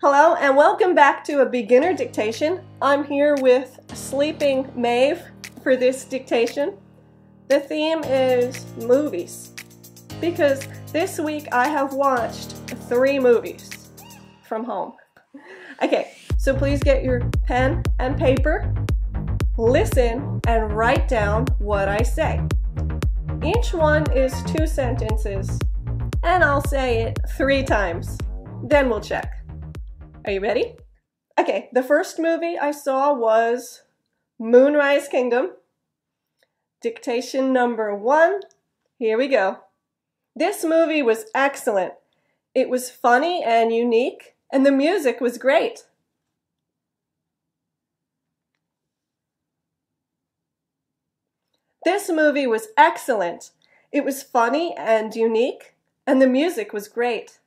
Hello and welcome back to a beginner dictation. I'm here with Sleeping Maeve for this dictation. The theme is movies because this week I have watched three movies from home. Okay, so please get your pen and paper, listen, and write down what I say. Each one is two sentences, and I'll say it three times. Then we'll check. Are you ready? Okay, the first movie I saw was Moonrise Kingdom. Dictation number one. Here we go. This movie was excellent. It was funny and unique, and the music was great. This movie was excellent. It was funny and unique, and the music was great.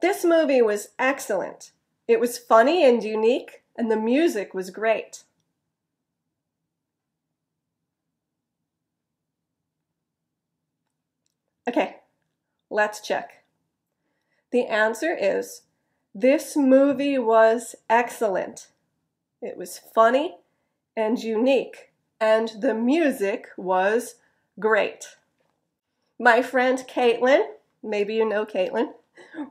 This movie was excellent. It was funny and unique, and the music was great. Okay, let's check. The answer is this movie was excellent. It was funny and unique, and the music was great. My friend Caitlin, maybe you know Caitlin,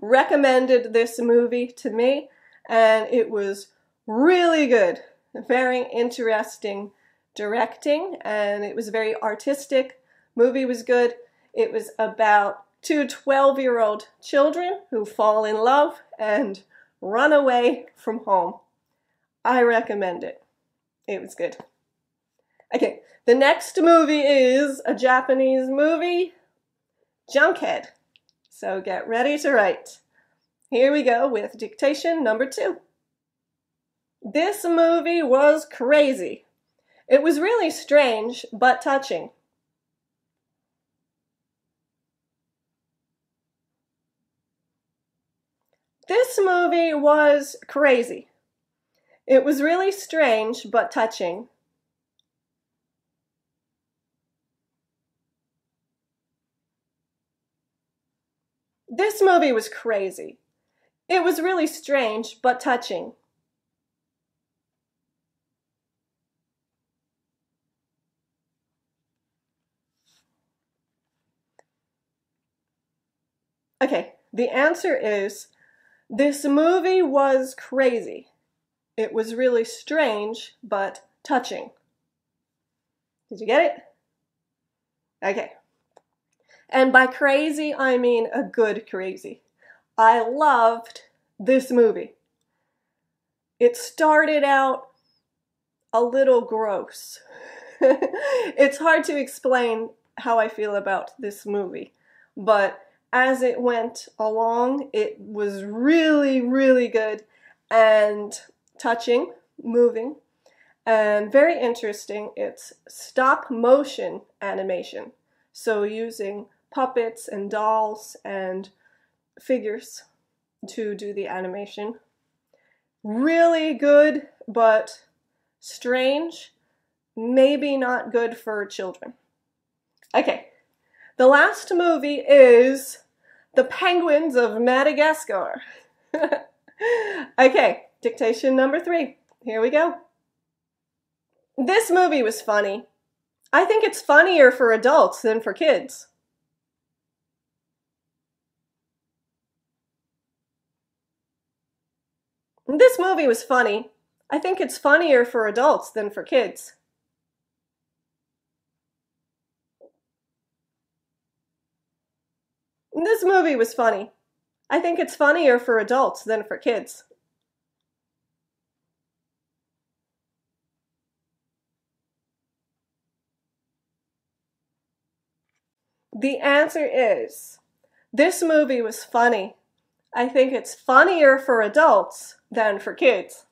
recommended this movie to me, and it was really good. Very interesting directing, and it was very artistic. Movie was good. It was about two 12 year old children who fall in love and run away from home. I recommend it. It was good. Okay, the next movie is a Japanese movie, Junkhead. So get ready to write. Here we go with dictation number two. This movie was crazy. It was really strange, but touching. This movie was crazy. It was really strange, but touching. This movie was crazy. It was really strange, but touching. Okay, the answer is this movie was crazy. It was really strange, but touching. Did you get it? Okay. And by crazy, I mean a good crazy. I loved this movie. It started out a little gross. it's hard to explain how I feel about this movie, but as it went along, it was really, really good and touching, moving, and very interesting. It's stop motion animation, so using puppets and dolls and figures to do the animation. Really good, but strange. Maybe not good for children. Okay, the last movie is The Penguins of Madagascar. okay, dictation number three. Here we go. This movie was funny. I think it's funnier for adults than for kids. This movie was funny. I think it's funnier for adults than for kids. This movie was funny. I think it's funnier for adults than for kids. The answer is this movie was funny. I think it's funnier for adults than for kids.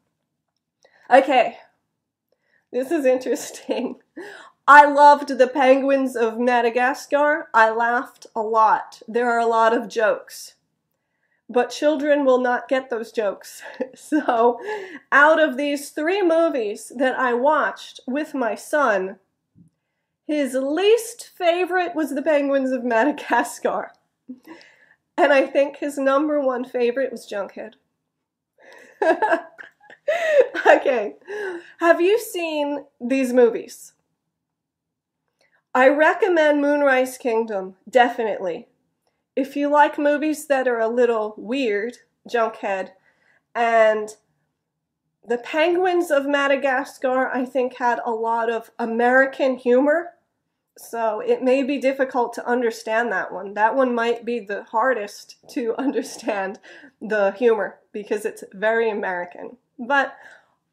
Okay, this is interesting. I loved the penguins of Madagascar. I laughed a lot. There are a lot of jokes. But children will not get those jokes. so, out of these three movies that I watched with my son, His least favorite was the penguins of Madagascar. And I think his number one favorite was Junkhead. okay, have you seen these movies? I recommend Moonrise Kingdom, definitely. If you like movies that are a little weird, Junkhead, and the Penguins of Madagascar, I think, had a lot of American humor. So it may be difficult to understand that one. That one might be the hardest to understand the humor because it's very American. But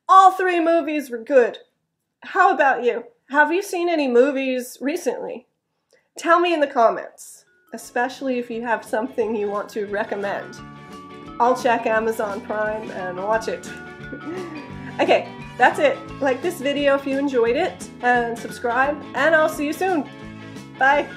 all three movies were good. How about you? Have you seen any movies recently? Tell me in the comments, especially if you have something you want to recommend. I'll check Amazon Prime and watch it. okay, that's it. Like this video if you enjoyed it, and subscribe, and I'll see you soon. Bye.